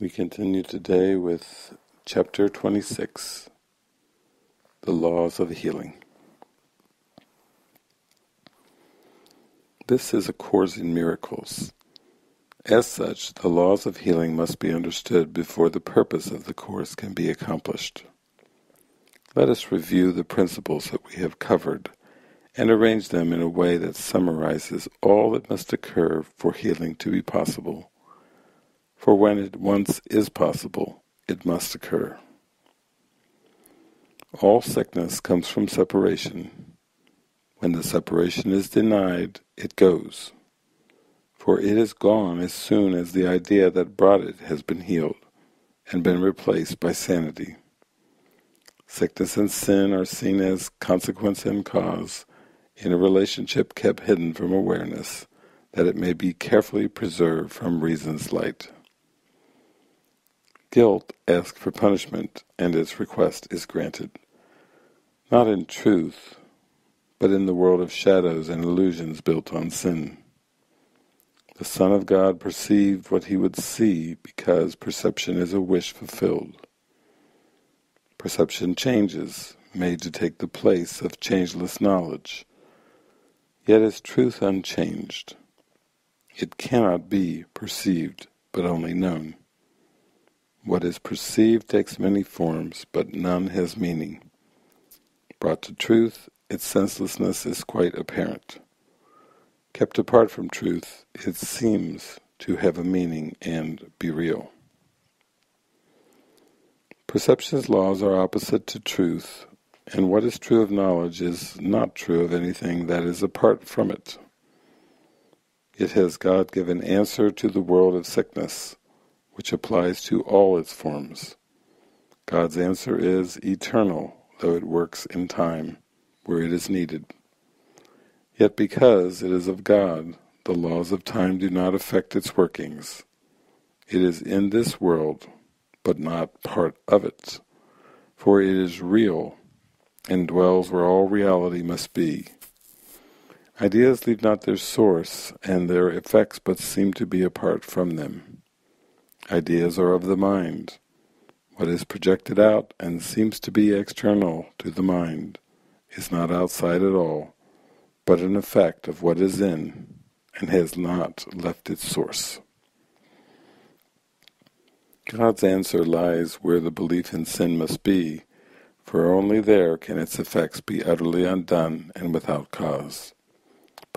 We continue today with chapter 26, The Laws of Healing. This is a course in miracles. As such, the laws of healing must be understood before the purpose of the course can be accomplished. Let us review the principles that we have covered and arrange them in a way that summarizes all that must occur for healing to be possible for when it once is possible, it must occur. All sickness comes from separation. When the separation is denied, it goes, for it is gone as soon as the idea that brought it has been healed and been replaced by sanity. Sickness and sin are seen as consequence and cause in a relationship kept hidden from awareness, that it may be carefully preserved from reason's light. Guilt asks for punishment, and its request is granted. Not in truth, but in the world of shadows and illusions built on sin. The Son of God perceived what he would see because perception is a wish fulfilled. Perception changes, made to take the place of changeless knowledge. Yet is truth unchanged. It cannot be perceived, but only known. What is perceived takes many forms, but none has meaning. Brought to truth, its senselessness is quite apparent. Kept apart from truth, it seems to have a meaning and be real. Perception's laws are opposite to truth, and what is true of knowledge is not true of anything that is apart from it. It has God-given answer to the world of sickness, which applies to all its forms. God's answer is eternal, though it works in time, where it is needed. Yet because it is of God, the laws of time do not affect its workings. It is in this world, but not part of it, for it is real, and dwells where all reality must be. Ideas leave not their source, and their effects but seem to be apart from them. Ideas are of the mind. What is projected out and seems to be external to the mind is not outside at all, but an effect of what is in and has not left its source. God's answer lies where the belief in sin must be, for only there can its effects be utterly undone and without cause.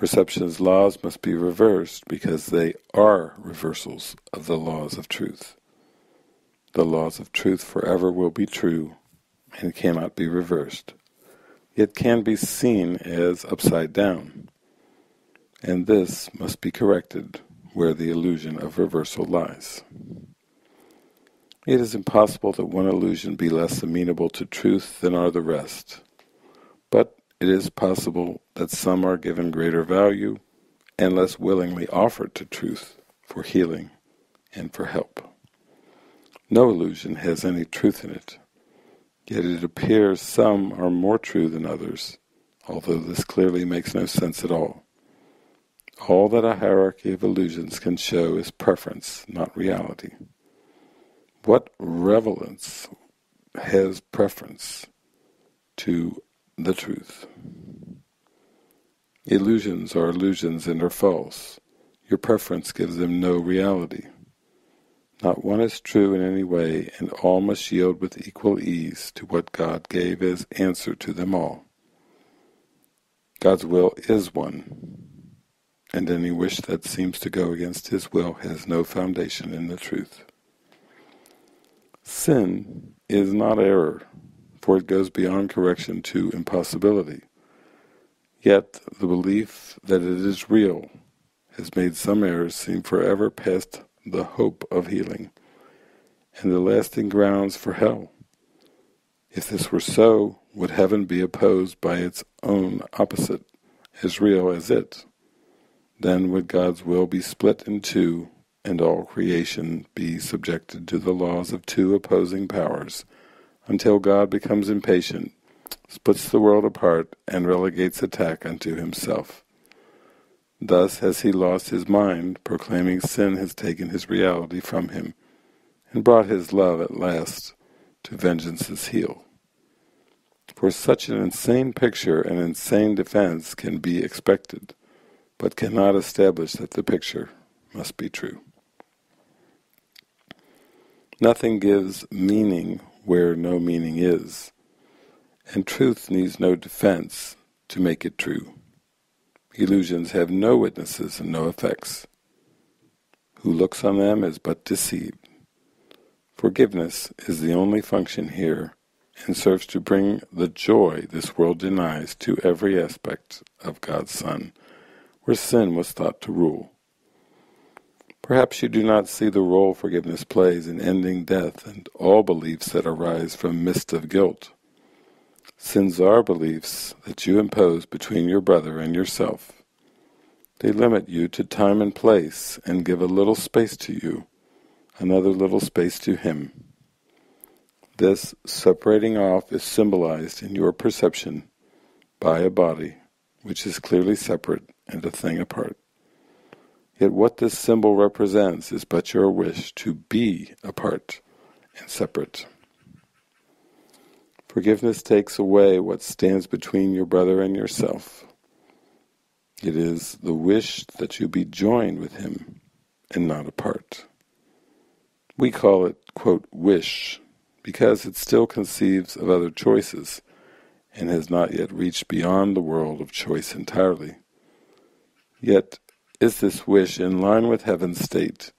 Perception's laws must be reversed because they are reversals of the laws of truth. The laws of truth forever will be true and cannot be reversed, yet can be seen as upside down, and this must be corrected where the illusion of reversal lies. It is impossible that one illusion be less amenable to truth than are the rest, it is possible that some are given greater value and less willingly offered to truth for healing and for help. No illusion has any truth in it, yet it appears some are more true than others, although this clearly makes no sense at all. All that a hierarchy of illusions can show is preference, not reality. What relevance has preference to the truth. Illusions are illusions and are false. Your preference gives them no reality. Not one is true in any way, and all must yield with equal ease to what God gave as answer to them all. God's will is one, and any wish that seems to go against His will has no foundation in the truth. Sin is not error, for it goes beyond correction to impossibility. Yet the belief that it is real has made some errors seem forever past the hope of healing, and the lasting grounds for hell. If this were so, would heaven be opposed by its own opposite, as real as it? Then would God's will be split in two, and all creation be subjected to the laws of two opposing powers, until God becomes impatient, splits the world apart, and relegates attack unto himself. Thus has he lost his mind, proclaiming sin has taken his reality from him, and brought his love at last to vengeance's heel. For such an insane picture and insane defense can be expected, but cannot establish that the picture must be true. Nothing gives meaning where no meaning is, and truth needs no defense to make it true. Illusions have no witnesses and no effects. Who looks on them is but deceived. Forgiveness is the only function here and serves to bring the joy this world denies to every aspect of God's Son, where sin was thought to rule. Perhaps you do not see the role forgiveness plays in ending death and all beliefs that arise from mist of guilt. Sins are beliefs that you impose between your brother and yourself. They limit you to time and place and give a little space to you, another little space to him. This separating off is symbolized in your perception by a body which is clearly separate and a thing apart. Yet what this symbol represents is but your wish to be apart and separate. Forgiveness takes away what stands between your brother and yourself. It is the wish that you be joined with him and not apart. We call it, quote, wish, because it still conceives of other choices and has not yet reached beyond the world of choice entirely. Yet is this wish in line with heaven's state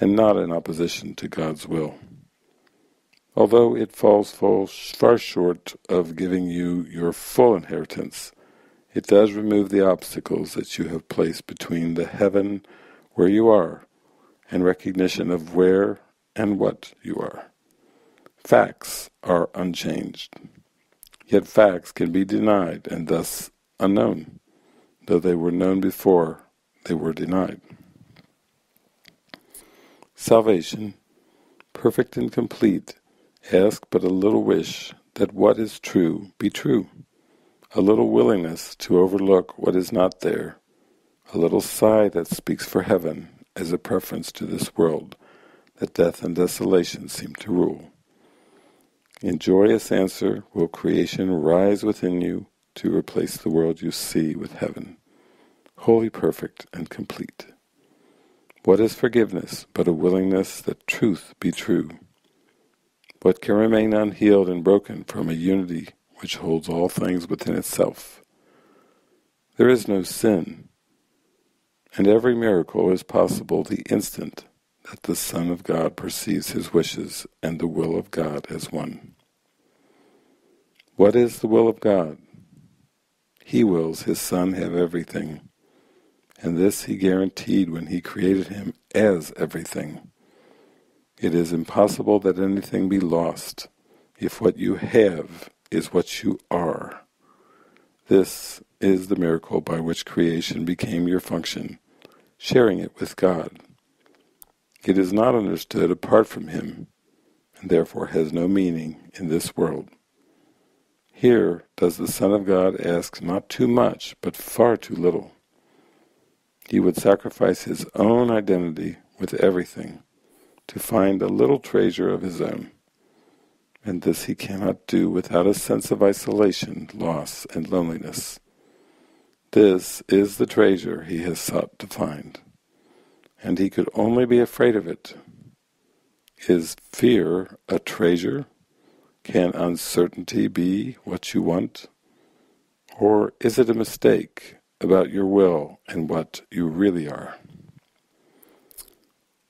and not in opposition to God's will. Although it falls far short of giving you your full inheritance, it does remove the obstacles that you have placed between the heaven where you are and recognition of where and what you are. Facts are unchanged. Yet facts can be denied and thus unknown, though they were known before they were denied. Salvation, perfect and complete, asks but a little wish that what is true be true, a little willingness to overlook what is not there, a little sigh that speaks for heaven as a preference to this world that death and desolation seem to rule. In joyous answer will creation rise within you to replace the world you see with heaven, wholly perfect and complete. What is forgiveness but a willingness that truth be true? What can remain unhealed and broken from a unity which holds all things within itself? There is no sin, and every miracle is possible the instant that the Son of God perceives his wishes and the will of God as one. What is the will of God? He wills his Son have everything, and this he guaranteed when he created him as everything. It is impossible that anything be lost if what you have is what you are. This is the miracle by which creation became your function, sharing it with God. It is not understood apart from him, and therefore has no meaning in this world. Here does the Son of God ask not too much, but far too little. He would sacrifice his own identity with everything to find a little treasure of his own, and this he cannot do without a sense of isolation, loss, and loneliness. This is the treasure he has sought to find and he could only be afraid of it. Is fear a treasure? Can uncertainty be what you want? Or is it a mistake about your will and what you really are?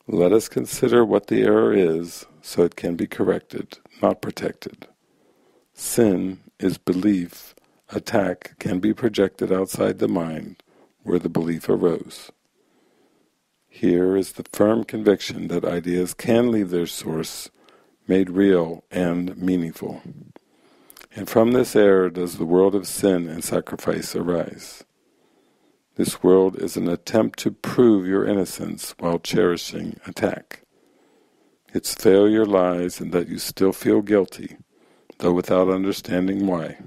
Let us consider what the error is so it can be corrected, not protected. Sin is belief. Attack can be projected outside the mind where the belief arose. Here is the firm conviction that ideas can leave their source, made real and meaningful. And from this error does the world of sin and sacrifice arise. This world is an attempt to prove your innocence while cherishing attack. Its failure lies in that you still feel guilty, though without understanding why.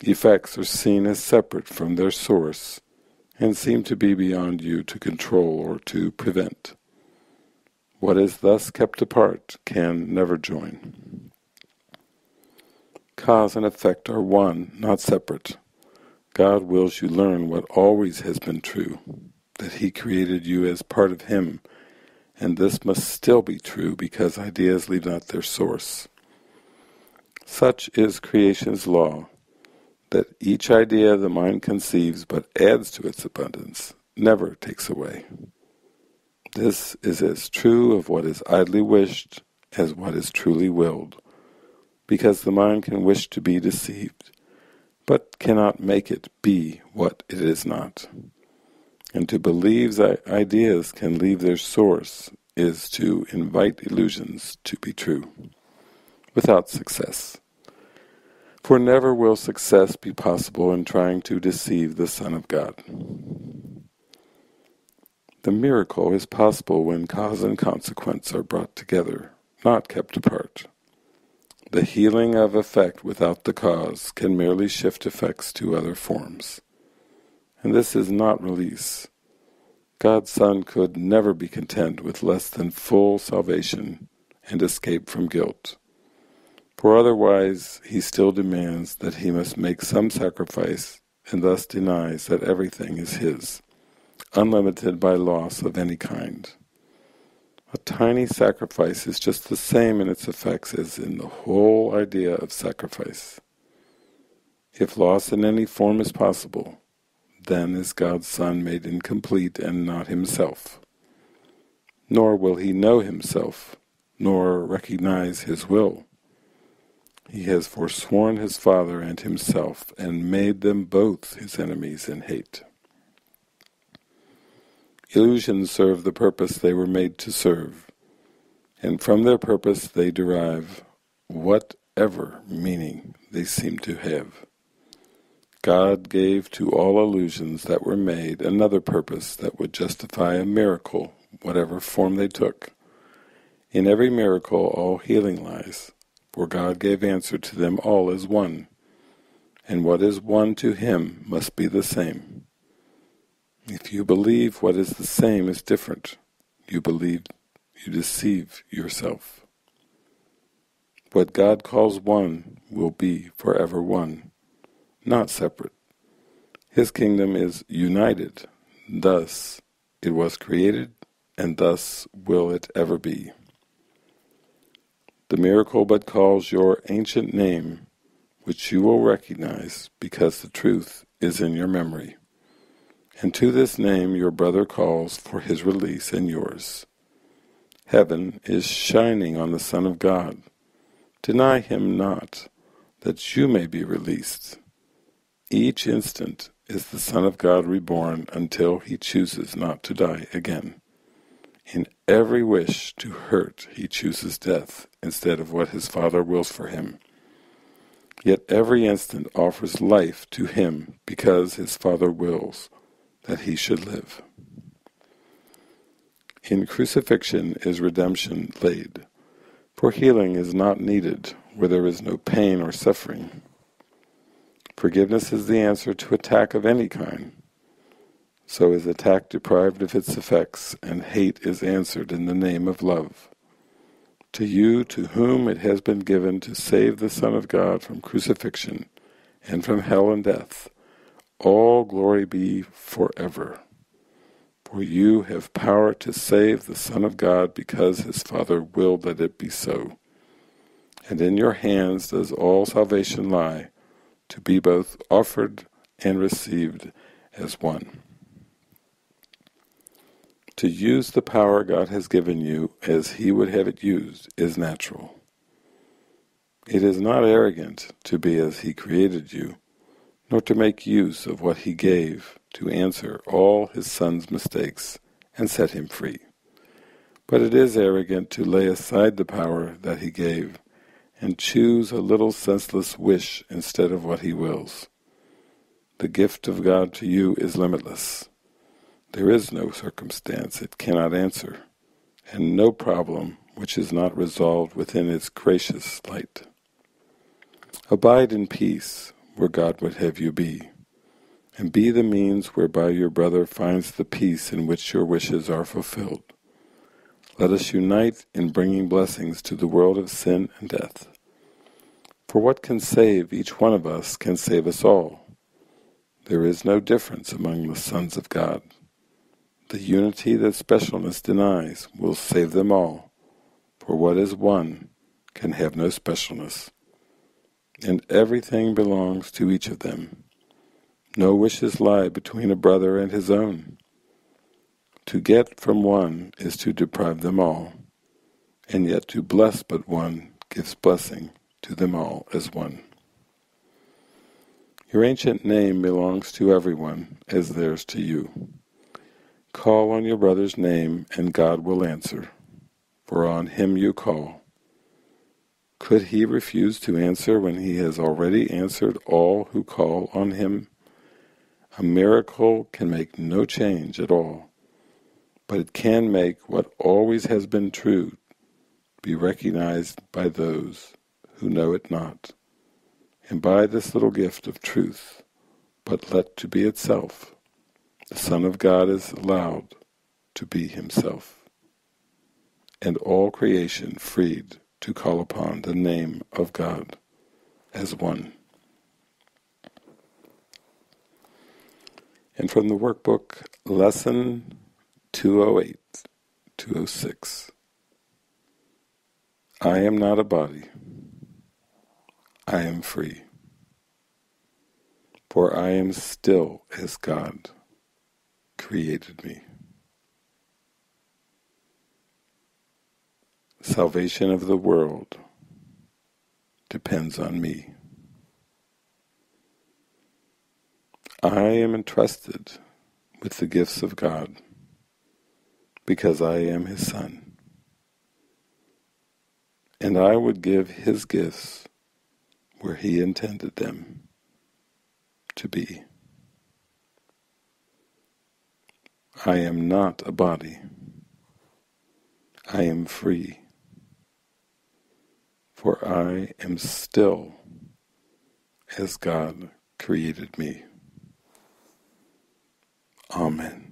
Effects are seen as separate from their source, and seem to be beyond you to control or to prevent. What is thus kept apart can never join. Cause and effect are one, not separate. God wills you learn what always has been true, that He created you as part of Him, and this must still be true because ideas leave not their source. Such is creation's law, that each idea the mind conceives but adds to its abundance, never takes away. This is as true of what is idly wished as what is truly willed, because the mind can wish to be deceived, but cannot make it be what it is not. And to believe that ideas can leave their source is to invite illusions to be true, without success. For never will success be possible in trying to deceive the Son of God. The miracle is possible when cause and consequence are brought together, not kept apart. The healing of effect without the cause can merely shift effects to other forms. And this is not release. God's Son could never be content with less than full salvation and escape from guilt. For otherwise he still demands that he must make some sacrifice and thus denies that everything is his, unlimited by loss of any kind. A tiny sacrifice is just the same in its effects as in the whole idea of sacrifice. If loss in any form is possible, then is God's Son made incomplete and not himself. Nor will he know himself, nor recognize his will. He has forsworn his Father and himself, and made them both his enemies in hate. Illusions serve the purpose they were made to serve, and from their purpose they derive whatever meaning they seem to have. God gave to all illusions that were made another purpose that would justify a miracle, whatever form they took. In every miracle all healing lies, for God gave answer to them all as one, and what is one to him must be the same. If you believe what is the same is different, you believe you deceive yourself. What God calls one will be forever one, not separate. His kingdom is united, thus it was created, and thus will it ever be. The miracle but calls your ancient name, which you will recognize because the truth is in your memory and to this name your brother calls for his release and yours. Heaven is shining on the Son of God. Deny him not, that you may be released. Each instant is the Son of God reborn until he chooses not to die again. In every wish to hurt he chooses death instead of what his Father wills for him. Yet every instant offers life to him because his Father wills, that he should live. In crucifixion is redemption laid, for healing is not needed where there is no pain or suffering. Forgiveness is the answer to attack of any kind. So is attack deprived of its effects, and hate is answered in the name of love. To you to whom it has been given to save the Son of God from crucifixion and from hell and death, all glory be forever. For you have power to save the Son of God because his Father willed that it be so. And in your hands does all salvation lie, to be both offered and received as one. To use the power God has given you as he would have it used is natural. It is not arrogant to be as he created you, nor to make use of what he gave to answer all his son's mistakes and set him free. But it is arrogant to lay aside the power that he gave and choose a little senseless wish instead of what he wills. The gift of God to you is limitless. There is no circumstance it cannot answer, and no problem which is not resolved within its gracious light. Abide in peace, where God would have you be, and be the means whereby your brother finds the peace in which your wishes are fulfilled. Let us unite in bringing blessings to the world of sin and death. For what can save each one of us can save us all. There is no difference among the sons of God. The unity that specialness denies will save them all, for what is one can have no specialness. And everything belongs to each of them. No wishes lie between a brother and his own. To get from one is to deprive them all, and yet to bless but one gives blessing to them all as one. Your ancient name belongs to everyone as theirs to you. Call on your brother's name and God will answer, for on him you call. Could he refuse to answer when he has already answered all who call on him? A miracle can make no change at all, but it can make what always has been true be recognized by those who know it not, and by this little gift of truth, but let to be itself, the Son of God is allowed to be himself, and all creation freed to call upon the name of God as one. And from the workbook, Lesson 208, 206. I am not a body. I am free. For I am still as God created me. Salvation of the world depends on me. I am entrusted with the gifts of God because I am His Son. And I would give His gifts where He intended them to be. I am not a body. I am free. For I am still as God created me. Amen.